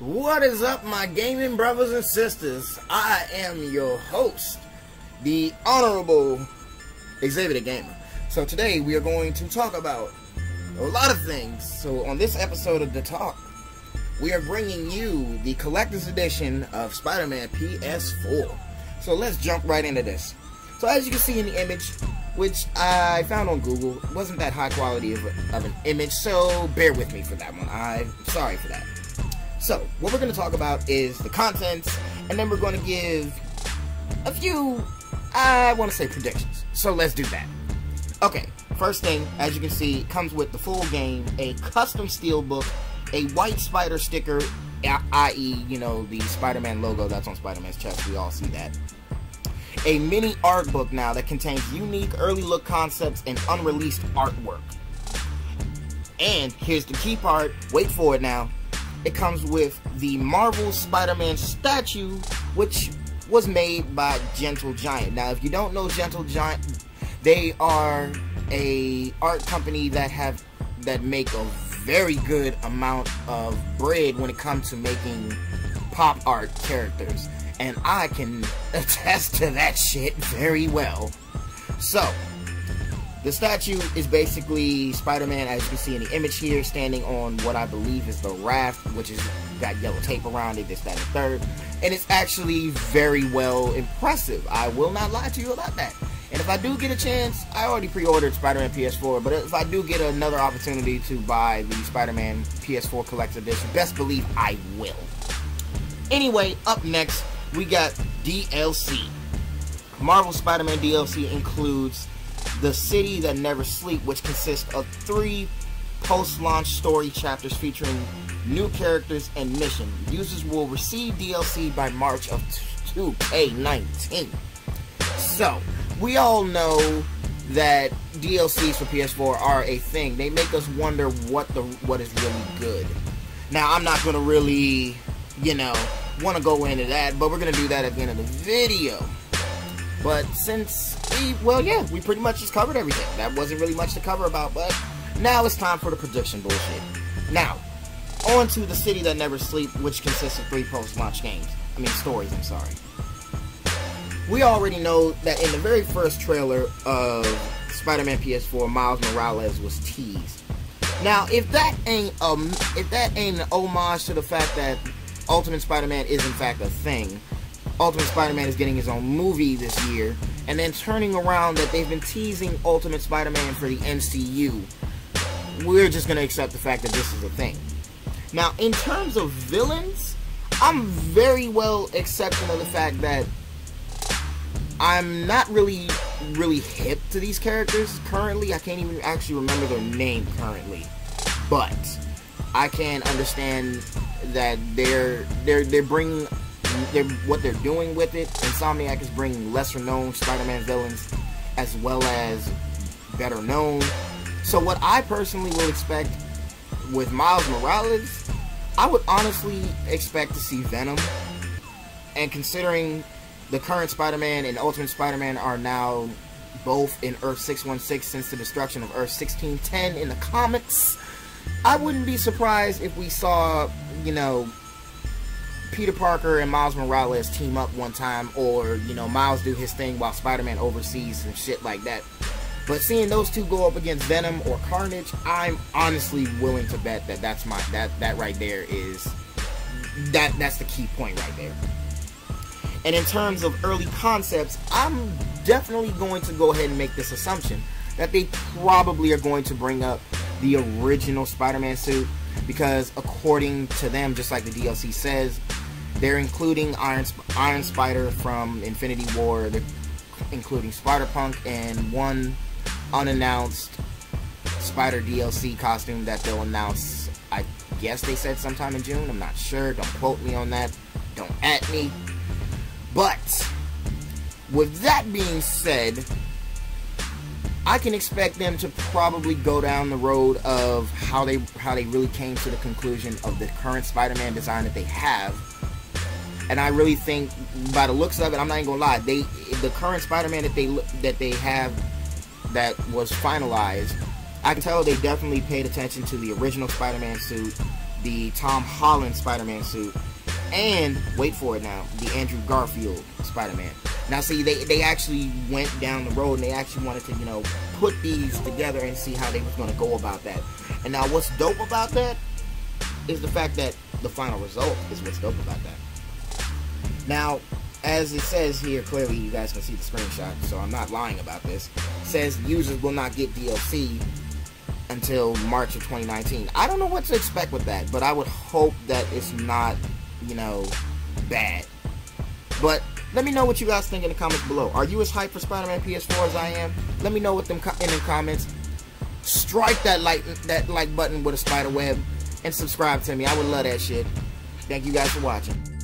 What is up, my gaming brothers and sisters? I am your host, the Honorable Xavior the Gamer. So today we are going to talk about a lot of things. So on this episode of The Talk, we are bringing you the collector's edition of Spider-Man PS4. So let's jump right into this. So as you can see in the image, which I found on Google, wasn't that high quality of, of an image, so bear with me for that one. I'm sorry for that. So, what we're going to talk about is the contents, and then we're going to give a few, I want to say predictions. So, let's do that. Okay, first thing, as you can see, comes with the full game, a custom steelbook, a white spider sticker, i.e., you know, the Spider Man logo that's on Spider Man's chest. We all see that. A mini art book now that contains unique early look concepts and unreleased artwork. And here's the key part wait for it now it comes with the Marvel Spider-Man statue, which was made by Gentle Giant. Now, if you don't know Gentle Giant, they are a art company that have that make a very good amount of bread when it comes to making pop art characters. And I can attest to that shit very well. So, the statue is basically Spider-Man, as you can see in the image here, standing on what I believe is the raft, which is got yellow tape around it, this, that, and third. And it's actually very well impressive. I will not lie to you about that. And if I do get a chance, I already pre-ordered Spider-Man PS4, but if I do get another opportunity to buy the Spider-Man PS4 Collector Edition, best believe I will. Anyway, up next, we got DLC. Marvel Spider-Man DLC includes the City That Never Sleep, which consists of three post-launch story chapters featuring new characters and mission. Users will receive DLC by March of 2K19. So, we all know that DLCs for PS4 are a thing. They make us wonder what the what is really good. Now, I'm not going to really, you know, want to go into that, but we're going to do that at the end of the video. But since we, well, yeah, we pretty much just covered everything. That wasn't really much to cover about, but now it's time for the prediction bullshit. Now, on to The City That Never sleeps, which consists of three post-launch games. I mean, stories, I'm sorry. We already know that in the very first trailer of Spider-Man PS4, Miles Morales was teased. Now, if that ain't um, if that ain't an homage to the fact that Ultimate Spider-Man is in fact a thing, Ultimate Spider-Man is getting his own movie this year, and then turning around that they've been teasing Ultimate Spider-Man for the MCU, we're just gonna accept the fact that this is a thing. Now, in terms of villains, I'm very well accepting of the fact that I'm not really, really hip to these characters currently. I can't even actually remember their name currently, but I can understand that they're they're they're bringing they're, what they're doing with it. Insomniac is bringing lesser known Spider-Man villains as well as better known. So what I personally will expect with Miles Morales, I would honestly expect to see Venom. And considering the current Spider-Man and Ultimate Spider-Man are now both in Earth 616 since the destruction of Earth 1610 in the comics, I wouldn't be surprised if we saw, you know, Peter Parker and Miles Morales team up one time, or you know Miles do his thing while Spider-Man oversees and shit like that. But seeing those two go up against Venom or Carnage, I'm honestly willing to bet that that's my that that right there is that that's the key point right there. And in terms of early concepts, I'm definitely going to go ahead and make this assumption that they probably are going to bring up the original Spider-Man suit because according to them, just like the DLC says, they're including Iron Iron Spider from Infinity War. They're including Spider Punk and one unannounced Spider DLC costume that they'll announce. I guess they said sometime in June. I'm not sure. Don't quote me on that. Don't at me. But with that being said, I can expect them to probably go down the road of how they how they really came to the conclusion of the current Spider-Man design that they have and I really think, by the looks of it, I'm not even gonna lie. They, the current Spider-Man that they that they have, that was finalized, I can tell they definitely paid attention to the original Spider-Man suit the Tom Holland Spider-Man suit, and wait for it now, the Andrew Garfield Spider-Man. Now, see, they they actually went down the road and they actually wanted to, you know, put these together and see how they was to go about that. And now, what's dope about that is the fact that the final result is what's dope about that. Now, as it says here clearly, you guys can see the screenshot, so I'm not lying about this. It says users will not get DLC until March of 2019. I don't know what to expect with that, but I would hope that it's not, you know, bad. But let me know what you guys think in the comments below. Are you as hyped for Spider-Man PS4 as I am? Let me know what them in the comments. Strike that like that like button with a spider web and subscribe to me. I would love that shit. Thank you guys for watching.